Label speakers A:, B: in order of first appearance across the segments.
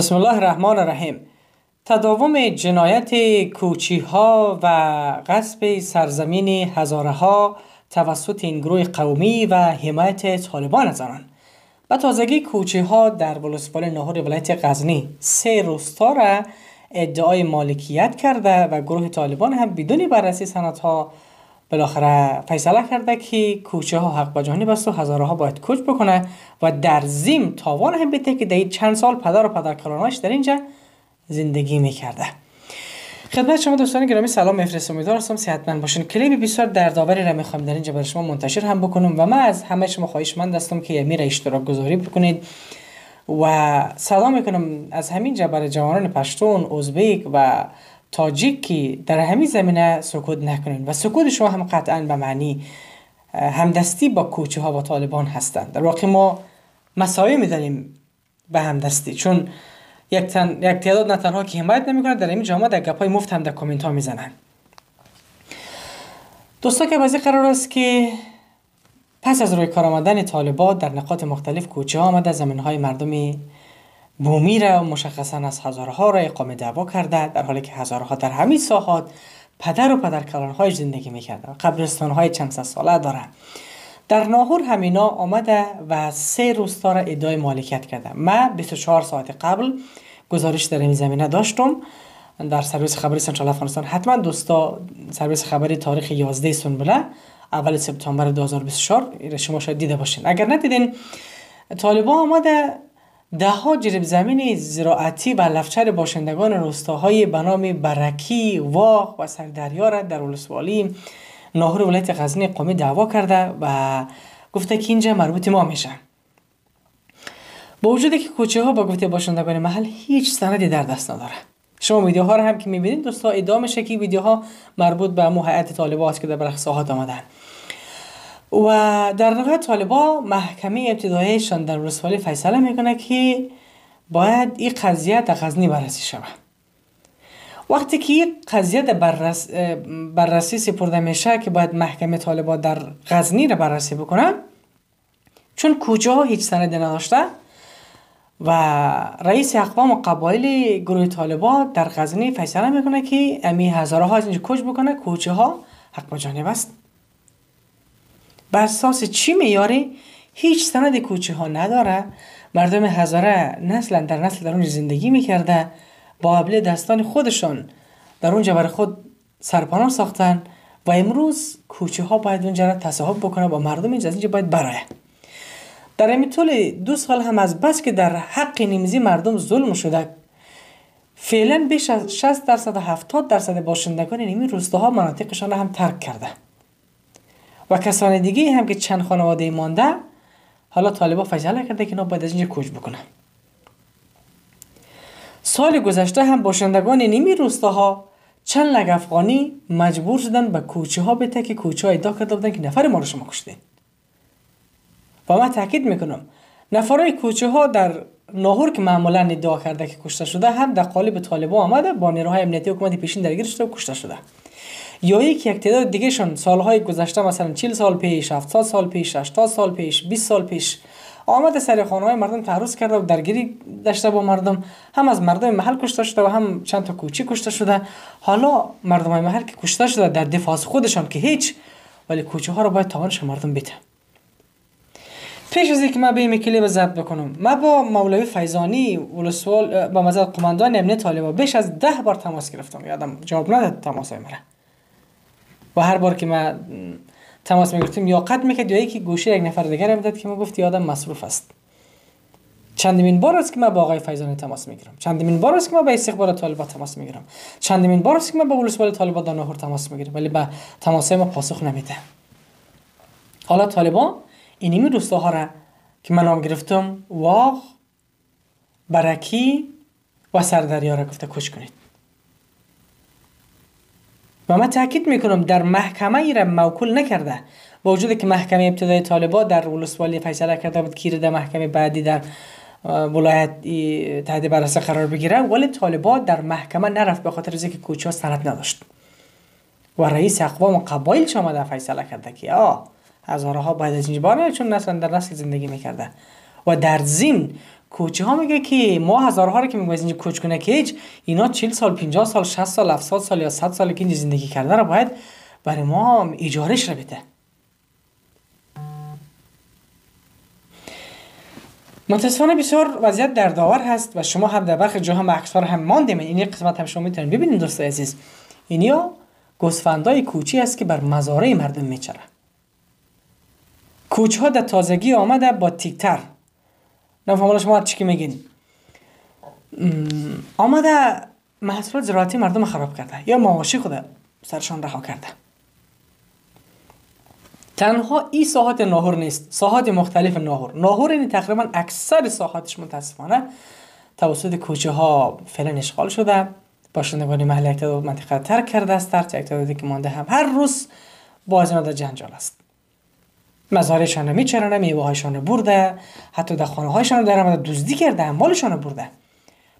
A: بسم الله الرحمن الرحیم تداوم جنایت کوچی ها و غصب سرزمین هزاره ها توسط این گروه قومی و حمایت طالبان از آنان. و تازگی کوچی ها در ولسوالی نهور ولایت غزنی سه روستا را ادعای مالکیت کرده و گروه طالبان هم بدون بررسی سنت ها بالاخره فیصله کرده که کوچه ها حق با جانب است و هزاره ها باید کوچ بکنه و در زیم تاوان هم بده که در چند سال پدر و پدر کلاناش در اینجا زندگی می‌کرده. خدمت شما دوستان گرامی سلام میفرستم امیدوار هستم. صحتمند باشین. کلیپ بسیار دردآوری را می‌خوام در اینجا برای شما منتشر هم بکنم و من از همه شما خواهشمند هستم که امیر اشتراک گذاری بکنید. و سلام می‌کنم از همین جا برای جوانان پشتون ازبک و تاجیک که در همین زمینه سکوت نکنین و سکوت شما هم قطعا به معنی همدستی با کوچه ها و طالبان هستند در واقع ما مساوی می‌دانیم به همدستی چون یک, تن، یک تعداد نه تنها که حمایت نمی‌کنند در این جامعه در گپای مفت هم در کامنت ها می‌زنند دوستا که بازی قرار است که پس از روی کار آمدن طالبات در نقاط مختلف کوچه ها آمده زمین های مردمی بومی را مشخصا از هزارها را اقامه دعوا کرده در حالی که هزارها در همین ساحات پدر و پدر های زندگی می‌کرده و قبرستان های چند ساله داره در ناهور همینا آمده و سه روستا را ادعای مالکیت کرده. من 24 ساعت قبل گزارش در این زمینه داشتم. در سرویس خبری سنترال افغانستان حتما دوستا سرویس خبری تاریخ 11 سنبله اول سپتامبر 2024 شما شاید دیده باشین. اگر ندیدین طالبان آمده ده ها جریب زمین زراعتی و لفچر باشندگان روستاهای به نام برکی، واق و سردریا را در ولسوالی ناهور ولایت غزنی قومی دعوا کرده و گفته که اینجا مربوط ما میشه. با وجود که کوچه ها با گفته باشندگان محل هیچ سندی در دست نداره. شما ویدیوها رو هم که می‌بینید دوستا ادعا میشه که ویدیوها مربوط به مو هیئت طالبان است که در برخ ساحات آمدن. و در نهایت طالبا محکمه ابتداییشان در ولسوالی فیصله می‌کنه که باید این قضیه در غزنی بررسی شود. وقتی که این قضیه در بررس بررسی سپرده میشه که باید محکمه طالبا در غزنی را بررسی بکنه چون کجا هیچ سندی نداشته و رئیس اقوام و قبایل گروه طالبا در غزنی فیصله می‌کنه که امی هزاره ها از اینجا کش بکنه کوچه ها حق با جانب است. بر اساس چی میاری؟ هیچ سند کوچه ها نداره. مردم هزاره نسلا در نسل در اونجا زندگی می‌کرده. با حبله دستان خودشان در اونجا برای خود سرپناه ساختن و امروز کوچه ها باید اونجا را تصاحب بکنه با مردم اینجا از اینجا باید برای در این طول دو سال هم از بس که در حق نیمزی مردم ظلم شده فعلا بیش از 60 درصد و 70 درصد باشندگان نیمی روستاها مناطقشان را هم ترک کرده. و کسان دیگه هم که چند خانواده مانده حالا طالبا فیصله کرده که اینا باید از اینجا کوچ بکنن. سال گذشته هم باشندگان نیمی روستاها چند لگ افغانی مجبور شدن به کوچه ها بته که کوچه ها ادعا بودن که نفر ما رو شما کشته. و من تاکید می‌کنم نفرای کوچه ها در ناهور که معمولا ادعا کرده که کشته شده هم در قالب طالبا آمده با نیروهای امنیتی حکومت پیشین درگیر شده و کشته شده. یا یک یک تعداد دیگه شون سالهای گذشته مثلا 40 سال پیش 70 سال پیش 80 سال پیش 20 سال پیش آمد سر خانه های مردم تعرض کرده و درگیری داشته با مردم. هم از مردم محل کشته شده و هم چند تا کوچی کشته شده. حالا مردم های محل که کشته شده در دفاع خودشان که هیچ ولی کوچه ها رو باید تاوانش مردم بده. پیش از اینکه من به این کلیپ ضبط بکنم من با مولوی فیضانی ولسوال با مزد قماندان امنیت طالبا بیش از ده بار تماس گرفتم. یادم جواب نداد تماس مرا. و هر بار که ما تماس می‌گرفتیم یا قد می‌کرد. یا یکی گوشه یک نفر دیگر می‌داد که ما گفتی آدم مصروف است. چندمین بار است که ما با آقای فیضانی تماس می‌گیرم. چندمین بار است که ما به استقبال طالبات تماس می‌گیرم. چندمین بار است که ما به ولسوالی طالبات دانهور تماس می‌گیرم. ولی به تماس ما پاسخ نمیده. حالا طالبان اینمی روستاها را که من نام گرفتم واغ برکی و سردریا را گفته کش کنید. و من تاکید می‌کنم در محکمه را موکول نکرده. با وجود که محکمه ابتدای طالبا در ولسوالی فیصله کرده بود که در محکمه بعدی در ولایت تحت بررسی قرار بگیره ولی طالبا در محکمه نرفت به خاطر اینکه کوچه سند نداشت. و رئیس اقوام قبایل شما در فیصله کرده که آه هزارها باید از اینجا چون نسل در نسل زندگی می‌کرده و در زین کوچه ها میگه که ما هزارها رو که میگه اینجا کوچ کنه که هیچ اینا 40 سال 50 سال 60 سال 70 سال یا 100 سال که اینجا زندگی کرده رو باید برای ما ایجارش رو بده. متاسفانه بسیار وضعیت در داور هست و شما هم در برخی جاها مکسار هم ماندیم این قسمت هم شما می‌تونید ببینید دوست عزیز. اینیا گوسفندای کوچی است که بر مزارع مردم میچره کوچ ها در تازگی آمده با تیکتر. نفهم شما چی میگین. آمده محصولات زراعتی مردم خراب کرده یا مواشی خود سرشان رها کرده. تنها این ساحات ناهور نیست ساحات مختلف ناهور. ناهور این تقریبا اکثر ساحاتش متاسفانه توسط کوچه ها فعلا اشغال شده. باشندگان محلی یک منطقه ترک کرده است در یک که مانده هم هر روز باز در جنجال است. مزارشان رو میچرنه میوه هایشان برده. حتی در خانه هایشان در آمده دزدی کرده اموالشان برده.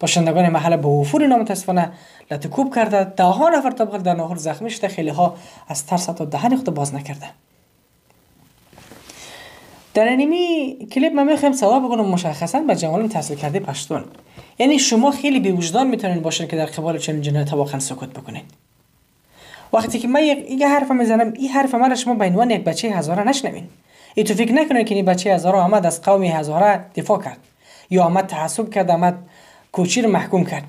A: باشندگان محل به وفور نام متاسفانه لطکوب کرده. ده ها نفر طبق در ناهور زخمی شده. خیلی ها از ترس تا دهن خود باز نکرده. در انیمی کلیپ من می‌خوایم صدا بکنم مشخصا به جوانان تحصیل کرده پشتون یعنی شما خیلی بی وجدان می‌تونین باشین که در قبال چنین جنایت واقعا سکوت بکنید وقتی که من یه حرف می‌زنم این حرف من شما به عنوان یک بچه هزاره نشنوین. ای تو فکر نکنید که این بچه هزاره آمد از قوم هزاره دفاع کرد. یا آمد تعصب کرد آمد کوچی رو محکوم کرد.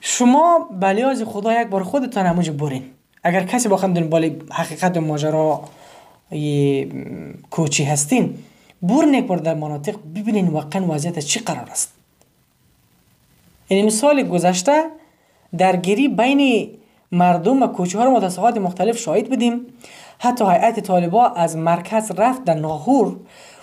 A: شما بلیاز خدا یک بار خودتان همونجا برین. اگر کسی با دنبال حقیقت و ماجرا کوچی هستین برن یک بار در مناطق ببینین واقعا وضعیت چی قرار است. یعنی مثال گذشته درگیری بین مردم و کوچه ها رو متصفات مختلف شاهد بدیم. حتی هیئت طالبا از مرکز رفت در ناهور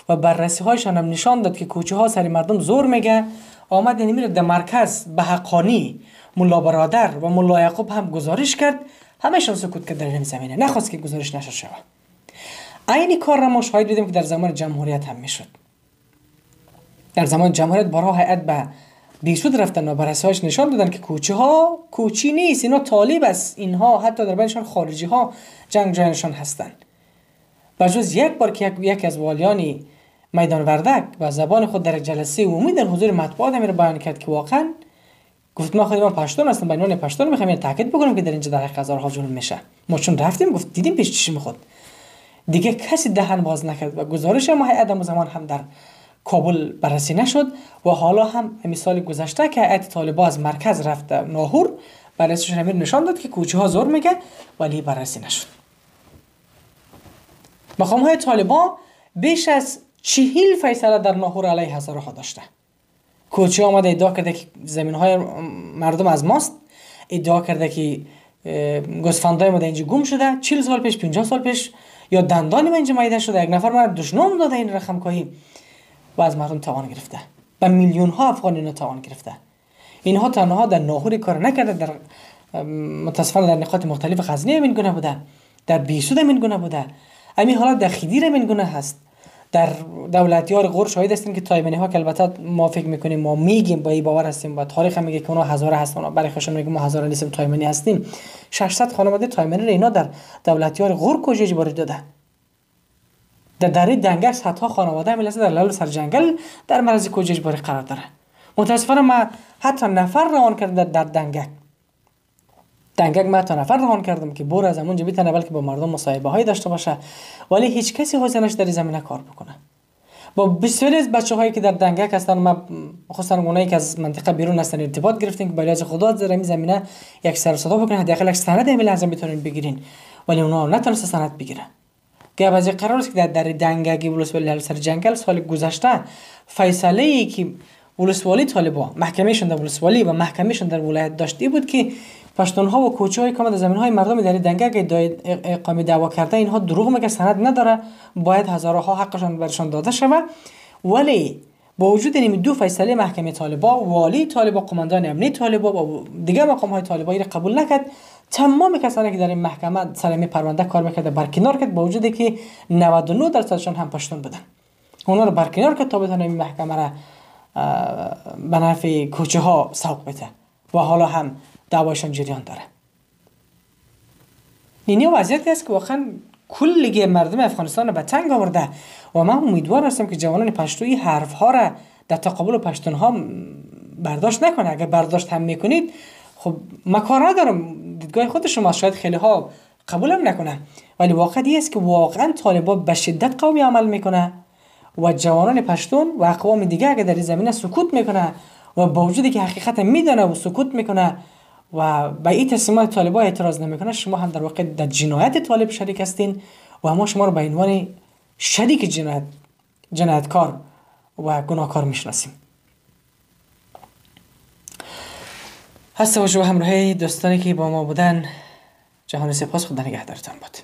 A: و بررسی هایشان هم نشان داد که کوچه ها سری مردم زور میگه. آمد یعنی در مرکز به حقانی ملا برادر و ملا یعقوب هم گزارش کرد. همهشان سکوت کرد در این زمینه. نخواست که گزارش نشد شود. عین کار را ما شاهد بدیم که در زمان جمهوریت هم می‌شد. در زمان جمهوریت بارها هیئت به بیسود رفتن و بررسی‌هاش نشان دادن که کوچه ها کوچی نیست. اینا طالب است. اینها حتی در بینشان خارجی ها جنگ جایشان هستند و جز یک بار که یکی از والیانی میدان وردک و زبان خود در جلسه عمومی در حضور مطبوعات امیر بیان کرد که واقعا گفت ما خودمان پشتون هستم بینان پشتون می‌خوایم یعنی تاکید بکنیم که در اینجا در هزارها ظلم میشه. ما چون رفتیم گفت دیدیم پیش چشم خود دیگه کسی دهن باز نکرد و گزارش ما هیئت زمان هم در کابل بررسی نشد و حالا هم مثال گذشته که هیئت طالبا از مرکز رفته ناهور بررسیشون امیر نشان داد که کوچه ها زور میگه ولی بررسی نشد. مقام های طالبا بیش از چهیل فیصله در ناهور علیه هزارها داشته. کوچه آمده ادعا کرده که زمین های مردم از ماست. ادعا کرده که گوسفندای ما اینجا گم شده. 40 سال پیش 50 سال پیش یا دندانی من اینجا میده شده. یک نفر من دشنام داده این رقم کاهی و از مردم توان گرفته و میلیون ها افغان اینو توان گرفته. اینها تنها در ناهوری کار نکرده در متاسفانه در نقاط مختلف غزنی همین گونه بوده در بیسود همین گونه بوده. همین حالا در خیدیر همین گونه هست. در دولتیار غور شاهد هستیم که تایمنی ها که البته ما فکر می‌کنیم ما میگیم با این باور هستیم و تاریخ هم میگه که اونا هزار هستن. برای خودشون میگه ما هزار نیستیم تایمنی هستیم. 600 خانواده تایمنی اینا در دولتیار غور کجا بار داده در دره دنگک صدها خانواده میلسه در لال سر جنگل در مرز کجا اجباری قرار داره. متاسفانه ما حتی نفر روان کرده در دنگک. دنگک ما تا نفر روان کردم که بور از اونجا بیتنه بلکه با مردم مصاحبه هایی داشته باشه. ولی هیچ کسی حوصلش در زمینه کار بکنه. با بسیاری از بچه هایی که در دنگک هستن ما خصوصا اونایی که از منطقه بیرون هستن ارتباط گرفتیم که برای خدا در این زمینه یک سر صدا بکنن حداقل یک سند همین لازم بتونین بگیرین. ولی اونا نتونست سند بگیرن. گپ از قرار است که در در دنگگی ولسوالی سر جنگل سال گذشته فیصله ای که ولسوالی طالبا محکمهشون در ولسوالی و محکمهشون در ولایت داشتی بود که پشتونها و کوچه های کامل زمین های مردم در دنگک اقامه دعوا کرده اینها دروغ میگه سند نداره. باید هزارها حقشان برشان داده شود ولی با وجود این دو فیصله محکمه طالبا والی طالبا قماندان امنی طالبا و دیگه مقام های طالبا قبول نکرد. تمام کسانی که در این محکمه سر پرونده کار می‌کرده برکنار کرد با وجودی که 99 درصدشان هم پشتون بودن. اونا رو برکنار کرد تا بتونه این محکمه را به نفع کوچه ها سوق بده و حالا هم دعواشان جریان داره. اینی وضعیتی است که واقعا کلیگی مردم افغانستان به تنگ آورده و من امیدوار هستم که جوانان پشتوی حرف ها را در تقابل پشتون ها برداشت نکنه. اگر برداشت هم می‌کنید خب ما کار ندارم. دیدگاه خود شما شاید خیلی ها قبولم نکنه. ولی واقعی است که واقعا طالبا به شدت قوی عمل می‌کنه و جوانان پشتون و اقوام دیگه اگر در زمینه سکوت می‌کنه و با وجودی که حقیقت میدانه و سکوت می‌کنه و به این تصمیمات طالبا اعتراض نمی‌کنه شما هم در واقع در جنایت طالب شریک هستین و ما شما رو به عنوان شریک جنایت جنایتکار و گناهکار می‌شناسیم. هست و همراهی دوستانی که با ما بودن. جهان سپاس خدا نگهدارتان بود.